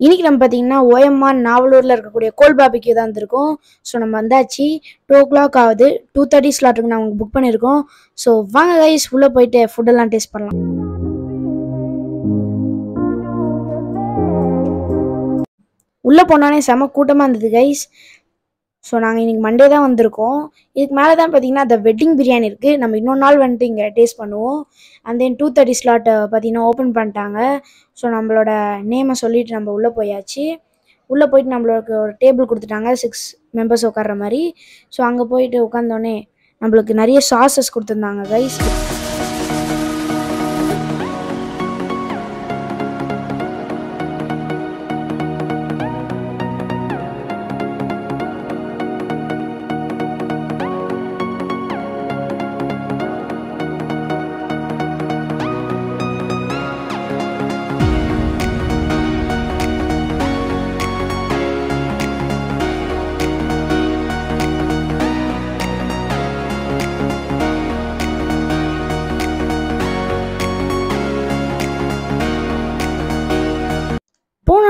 இன்னைக்கு நம்ம பார்த்தீங்கன்னா ஓஎம்ஆர் நாவலூரில் இருக்கக்கூடிய கோல்பாபிக்கு தான் இருந்திருக்கோம் ஸோ நம்ம வந்தாச்சு. டூ ஓ கிளாக் ஆகுது டூ தேர்ட்டி ஸ்லாட்டுக்கு நான் புக் பண்ணியிருக்கோம். ஸோ வாங்க கைஸ் உள்ளே போயிட்டு ஃபுட்டெல்லாம் டேஸ்ட் பண்ணலாம். உள்ளே போனோடனே செம கூட்டமாக இருந்தது கைஸ் ஸோ நாங்கள் இன்றைக்கி மண்டே தான் வந்திருக்கோம். இதுக்கு மேலே தான் பார்த்தீங்கன்னா அந்த வெட்டிங் பிரியாணி இருக்குது நம்ம இன்னொரு நாள் வந்துட்டு இங்கே டேஸ்ட் பண்ணுவோம். அண்ட் தென் டூ தேர்ட்டி ஸ்லாட்டை பார்த்தீங்கன்னா ஓப்பன் பண்ணிட்டாங்க. ஸோ நம்மளோட நேமை சொல்லிட்டு நம்ம உள்ளே போயாச்சு. உள்ளே போயிட்டு நம்மளுக்கு ஒரு டேபிள் கொடுத்துட்டாங்க. சிக்ஸ் மெம்பர்ஸ் உட்கார்ற மாதிரி. ஸோ அங்கே போயிட்டு உட்காந்தோடனே நம்மளுக்கு நிறைய சாசஸ் கொடுத்துருந்தாங்க கைஸ்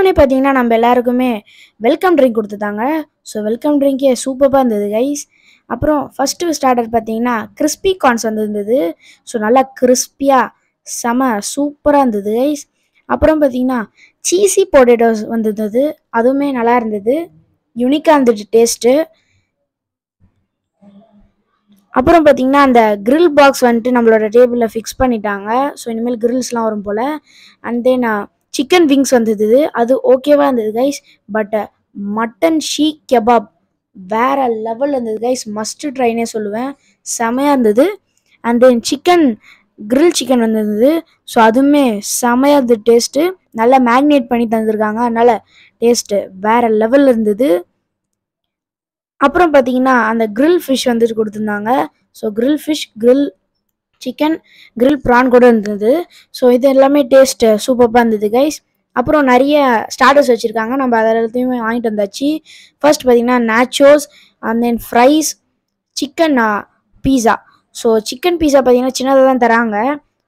உடனே பார்த்தீங்கன்னா நம்ம எல்லாருக்குமே வெல்கம் ட்ரிங்க் கொடுத்துட்டாங்க. ஸோ வெல்கம் ட்ரிங்கே சூப்பராக இருந்தது கைஸ் அப்புறம் ஃபஸ்ட்டு ஸ்டார்டர் பார்த்தீங்கன்னா கிறிஸ்பி கார்ன்ஸ் வந்துருந்தது ஸோ நல்லா கிறிஸ்பியாக செம சூப்பராக இருந்தது கைஸ் அப்புறம் பார்த்தீங்கன்னா சீசி பொட்டேட்டோஸ் வந்திருந்தது அதுவுமே நல்லா இருந்தது. யூனிக்காக இருந்துச்சு டேஸ்ட்டு அப்புறம் பார்த்தீங்கன்னா அந்த கிரில் பாக்ஸ் வந்துட்டு நம்மளோட டேபிளில் ஃபிக்ஸ் பண்ணிட்டாங்க. ஸோ இனிமேல் கிரில்ஸ்லாம் வரும் போல். அண்ட் தென் சிக்கன் விங்ஸ் வந்தது. அது ஓகேவாக இருந்தது guys but mutton shish kebab வேற லெவல் இருந்தது கைஸ் மஸ்ட் ட்ரைனே சொல்லுவேன். செமையாக இருந்தது. And then chicken grill chicken வந்திருந்தது ஸோ அதுவுமே செமையாக இருந்தது டேஸ்ட்டு நல்லா மேக்னேட் பண்ணி தந்திருக்காங்க. அதனால் டேஸ்ட்டு வேற லெவல் இருந்தது. அப்புறம் பார்த்தீங்கன்னா அந்த கிரில் ஃபிஷ் வந்துட்டு கொடுத்துருந்தாங்க. So grill fish grill chicken grill prawn கூட இருந்தது. ஸோ இது எல்லாமே டேஸ்ட் சூப்பராக இருந்தது கைஸ் அப்புறம் நிறைய ஸ்டார்டர்ஸ் வச்சுருக்காங்க. நம்ம அதை எல்லாத்தையுமே வாங்கிட்டு வந்தாச்சு. ஃபர்ஸ்ட் பார்த்தீங்கன்னா nachos and then fries chicken pizza so chicken pizza பார்த்தீங்கன்னா சின்னதாக தான் தராங்க.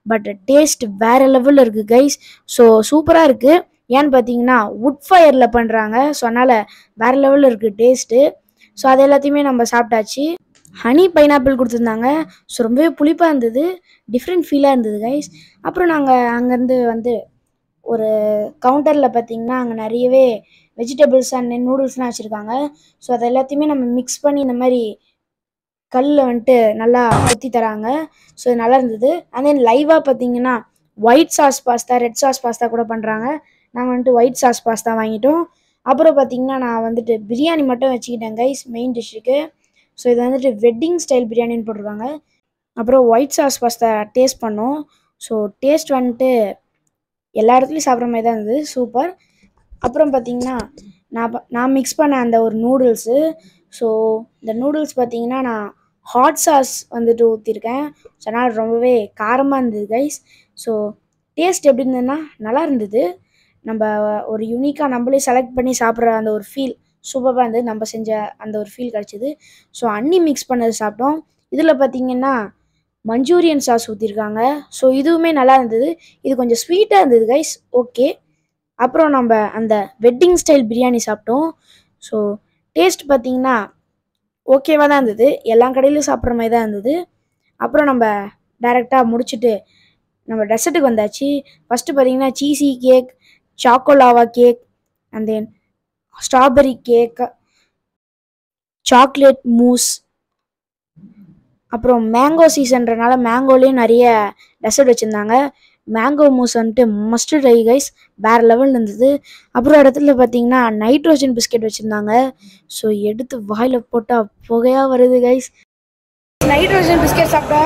பட் டேஸ்ட் வேற லெவலில் இருக்குது கைஸ் ஸோ சூப்பராக இருக்குது ஏன்னு பார்த்தீங்கன்னா உட் ஃபயரில் பண்ணுறாங்க ஸோ அதனால் வேற லெவலில் இருக்குது டேஸ்ட்டு ஸோ அது எல்லாத்தையுமே நம்ம சாப்பிட்டாச்சு. ஹனி பைனாப்பிள் கொடுத்துருந்தாங்க. ஸோ ரொம்பவே புளிப்பாக இருந்தது. டிஃப்ரெண்ட் ஃபீலாக இருந்தது கைஸ் அப்புறம் நாங்கள் அங்கேருந்து வந்து ஒரு கவுண்டரில் பார்த்தீங்கன்னா அங்கே நிறையவே வெஜிடபிள்ஸ் அண்ட் நூடுல்ஸ்லாம் வச்சுருக்காங்க. ஸோ அது எல்லாத்தையுமே நம்ம மிக்ஸ் பண்ணி இந்த மாதிரி கல்லில் வந்துட்டு நல்லா ஊற்றி தராங்க. ஸோ நல்லா இருந்தது. அண்ட் தென் லைவாக பார்த்தீங்கன்னா white sauce pasta red sauce pasta கூட பண்ணுறாங்க நாங்கள் வந்துட்டு ஒயிட் சாஸ் பாஸ்தா வாங்கிட்டோம். அப்புறம் பார்த்தீங்கன்னா நான் வந்துட்டு பிரியாணி மட்டும் வச்சுக்கிட்டேன் கைஸ் மெயின் டிஷ்ஷுக்கு ஸோ இது வந்துட்டு வெட்டிங் ஸ்டைல் பிரியாணின்னு போட்டிருக்காங்க. அப்புறம் ஒயிட் சாஸ் பாஸ்தா டேஸ்ட் பண்ணோம். ஸோ டேஸ்ட் வந்துட்டு எல்லா இடத்துலையும் சாப்பிட்ற மாதிரி தான் இருந்தது. சூப்பர் அப்புறம் பார்த்தீங்கன்னா நான் நான் மிக்ஸ் பண்ண அந்த ஒரு நூடுல்ஸு ஸோ இந்த நூடுல்ஸ் பார்த்தீங்கன்னா நான் ஹாட் சாஸ் வந்துட்டு ஊற்றிருக்கேன் ஸோ அதனால் ரொம்பவே காரமாக இருந்தது கைஸ் ஸோ டேஸ்ட் எப்படி இருந்ததுன்னா நல்லா இருந்தது. நம்ம ஒரு யூனிக்காக நம்மளே செலக்ட் பண்ணி சாப்பிட்ற அந்த ஒரு ஃபீல் சூப்பராக இருந்தது. நம்ம செஞ்ச அந்த ஒரு ஃபீல் கிடச்சிது. ஸோ அன்னி மிக்ஸ் பண்ணது சாப்பிட்டோம். இதில் பார்த்தீங்கன்னா மஞ்சூரியன் சாஸ் ஊற்றிருக்காங்க ஸோ இதுவுமே நல்லா இருந்தது. இது கொஞ்சம் ஸ்வீட்டாக இருந்தது கைஸ் ஓகே அப்புறம் நம்ம அந்த வெட்டிங் ஸ்டைல் பிரியாணி சாப்பிட்டோம். ஸோ டேஸ்ட் பார்த்தீங்கன்னா ஓகேவாக தான் இருந்தது. எல்லா கடையிலும் சாப்பிட்ற மாதிரி தான் இருந்தது. அப்புறம் நம்ம டைரெக்டாக முடிச்சுட்டு நம்ம டெசர்ட்டுக்கு வந்தாச்சு. ஃபஸ்ட்டு பார்த்தீங்கன்னா cheesecake choco lava cake and then strawberry cake chocolate mousse அப்புறம் மேங்கோ சீசன்றனால மேங்கோலேயும் நிறைய டெசர்ட் வச்சுருந்தாங்க. மேங்கோ மூஸ் வந்துட்டு மஸ்ட் ட்ரை கைஸ் வேறு லெவல் இருந்தது. அப்புறம் இடத்துல பார்த்தீங்கன்னா நைட்ரோஜன் பிஸ்கெட் வச்சுருந்தாங்க. ஸோ எடுத்து வாயில் போட்டால் புகையாக வருது கைஸ் நைட்ரோஜன் பிஸ்கெட் சாப்பிட்டா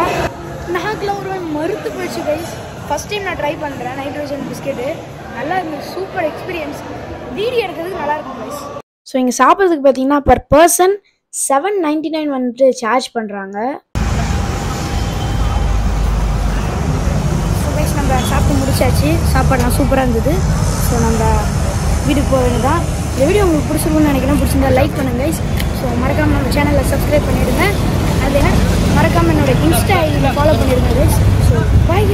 நாக்கில் ஒரு மறுத்து போயிடுச்சு கைஸ் ஃபஸ்ட் டைம் நான் ட்ரை பண்ணுறேன் நைட்ரோஜன் பிஸ்கெட்டு நல்லா இருந்தது சூப்பர் எக்ஸ்பீரியன்ஸ் வீடியோ எடுக்கிறதுக்கு நல்லா இருக்கும் கைஸ் ஸோ இங்கே சாப்பிட்றதுக்கு பார்த்தீங்கன்னா per person seven ninety nine வந்துட்டு சார்ஜ் பண்ணுறாங்க நம்ம சாப்பிட்டு முடிச்சாச்சு. சாப்பாடுலாம் சூப்பராக இருந்தது. ஸோ நம்ம வீட்டுக்கு போக வேண்டியதான் இந்த வீடியோ உங்களுக்கு பிடிச்சிருக்கும்னு நினைக்கிறேன். பிடிச்சிருந்தா லைக் பண்ணுங்க கைஸ் ஸோ மறக்காமல் நம்ம சேனலை சப்ஸ்கிரைப் பண்ணிடுங்க. அது மறக்காமல் என்னோட இன்ஸ்டா ஐடியில் ஃபாலோ பண்ணிடுங்க கைஸ் ஸோ பாய்